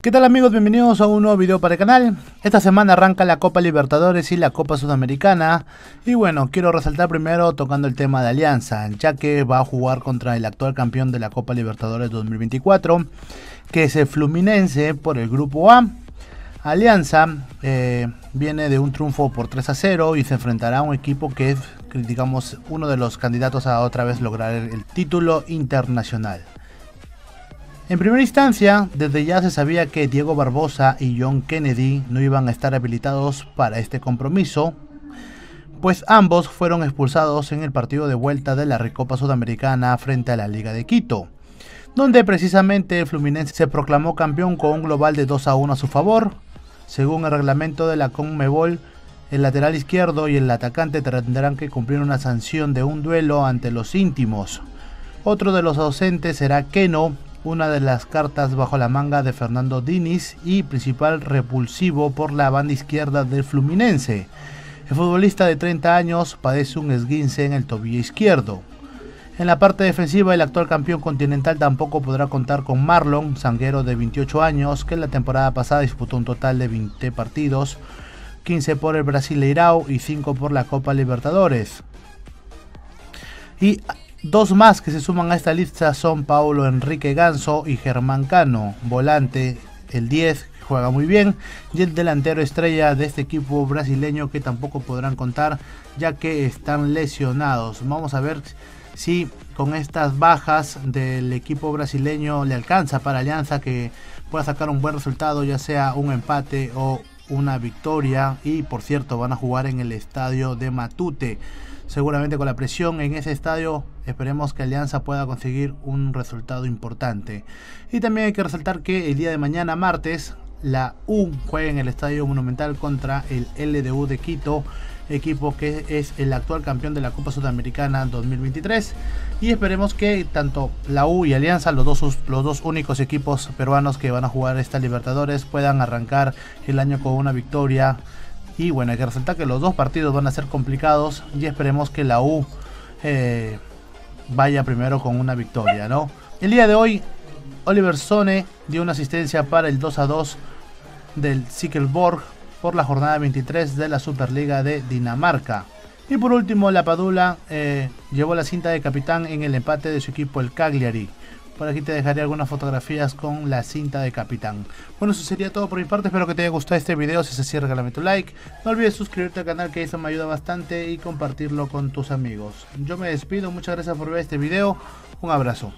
¿Qué tal amigos? Bienvenidos a un nuevo video para el canal. Esta semana arranca la Copa Libertadores y la Copa Sudamericana. Y bueno, quiero resaltar primero tocando el tema de Alianza, ya que va a jugar contra el actual campeón de la Copa Libertadores 2024, que es el Fluminense por el Grupo A. Alianza eh, viene de un triunfo por 3 a 0 y se enfrentará a un equipo que es, digamos, uno de los candidatos a otra vez lograr el título internacional. En primera instancia, desde ya se sabía que Diego Barbosa y John Kennedy no iban a estar habilitados para este compromiso, pues ambos fueron expulsados en el partido de vuelta de la Recopa Sudamericana frente a la Liga de Quito, donde precisamente el Fluminense se proclamó campeón con un global de 2 a 1 a su favor. Según el reglamento de la CONMEBOL, el lateral izquierdo y el atacante tendrán que cumplir una sanción de un duelo ante los íntimos. Otro de los ausentes será Keno, una de las cartas bajo la manga de Fernando Diniz y principal repulsivo por la banda izquierda del Fluminense. El futbolista de 30 años padece un esguince en el tobillo izquierdo. En la parte defensiva, el actual campeón continental tampoco podrá contar con Marlon, sanguero de 28 años, que la temporada pasada disputó un total de 20 partidos, 15 por el Brasileirao y 5 por la Copa Libertadores. Y Dos más que se suman a esta lista son Paulo Enrique Ganso y Germán Cano, volante, el 10, juega muy bien, y el delantero estrella de este equipo brasileño que tampoco podrán contar ya que están lesionados. Vamos a ver si con estas bajas del equipo brasileño le alcanza para Alianza que pueda sacar un buen resultado, ya sea un empate o una victoria. Y por cierto, van a jugar en el estadio de Matute seguramente con la presión en ese estadio esperemos que Alianza pueda conseguir un resultado importante. Y también hay que resaltar que el día de mañana, martes, la U juega en el Estadio Monumental contra el LDU de Quito, equipo que es el actual campeón de la Copa Sudamericana 2023. Y esperemos que tanto la U y Alianza, los dos, los dos únicos equipos peruanos que van a jugar esta Libertadores, puedan arrancar el año con una victoria y bueno, hay que resaltar que los dos partidos van a ser complicados y esperemos que la U eh, vaya primero con una victoria, ¿no? El día de hoy, Oliver Sone dio una asistencia para el 2 a 2 del Sikkelborg por la jornada 23 de la Superliga de Dinamarca. Y por último, la Padula eh, llevó la cinta de capitán en el empate de su equipo, el Cagliari. Por aquí te dejaré algunas fotografías con la cinta de capitán. Bueno, eso sería todo por mi parte. Espero que te haya gustado este video. Si es así, regálame tu like. No olvides suscribirte al canal que eso me ayuda bastante y compartirlo con tus amigos. Yo me despido. Muchas gracias por ver este video. Un abrazo.